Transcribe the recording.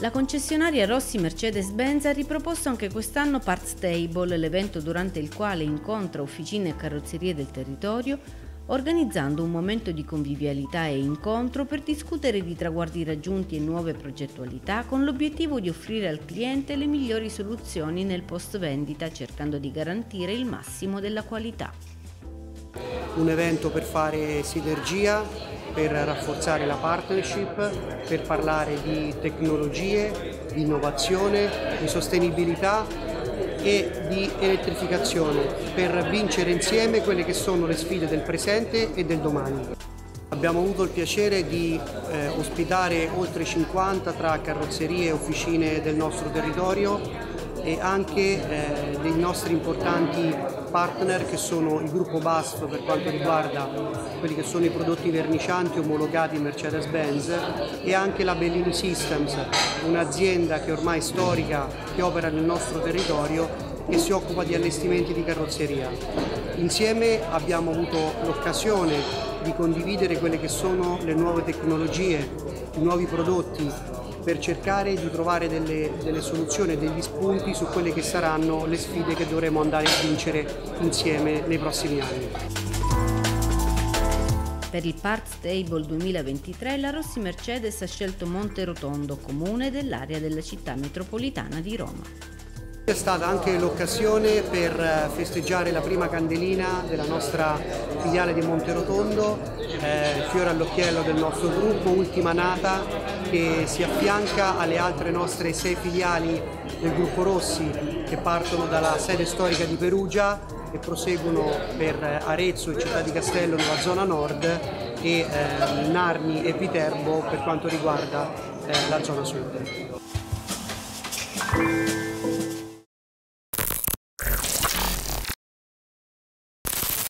La concessionaria Rossi Mercedes-Benz ha riproposto anche quest'anno Parts Table, l'evento durante il quale incontra officine e carrozzerie del territorio, organizzando un momento di convivialità e incontro per discutere di traguardi raggiunti e nuove progettualità con l'obiettivo di offrire al cliente le migliori soluzioni nel post vendita cercando di garantire il massimo della qualità. Un evento per fare sinergia per rafforzare la partnership, per parlare di tecnologie, di innovazione, di sostenibilità e di elettrificazione per vincere insieme quelle che sono le sfide del presente e del domani. Abbiamo avuto il piacere di eh, ospitare oltre 50 tra carrozzerie e officine del nostro territorio e anche eh, dei nostri importanti partner che sono il gruppo BASF per quanto riguarda quelli che sono i prodotti vernicianti omologati Mercedes-Benz e anche la Bellini Systems, un'azienda che ormai è storica che opera nel nostro territorio e si occupa di allestimenti di carrozzeria. Insieme abbiamo avuto l'occasione di condividere quelle che sono le nuove tecnologie, i nuovi prodotti per cercare di trovare delle, delle soluzioni e degli spunti su quelle che saranno le sfide che dovremo andare a vincere insieme nei prossimi anni. Per il Parts Table 2023 la Rossi Mercedes ha scelto Monte Rotondo, comune dell'area della città metropolitana di Roma. È stata anche l'occasione per eh, festeggiare la prima candelina della nostra filiale di Monterotondo, eh, fiore all'occhiello del nostro gruppo, ultima nata, che si affianca alle altre nostre sei filiali del gruppo Rossi che partono dalla sede storica di Perugia e proseguono per Arezzo e Città di Castello nella zona nord e eh, Narni e Viterbo per quanto riguarda eh, la zona sud.